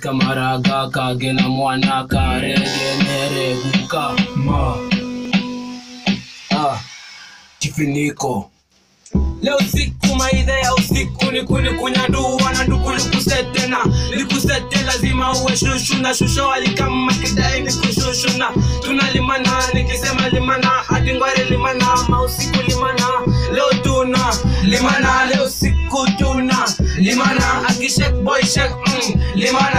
kamaraga kagena mwana karegenereguka ma. Ah, kifiniko leo siku maidha ya usiku ni kuni kunyandua na nduku likusetena likusete lazima uwe shushu na shusho alikama kidai ni kushushuna tunalimana nikisema limana hadi ngware limana mausiku limana. Leo tuna limana leo siku tuna. Limana akishek boy shek mm, limana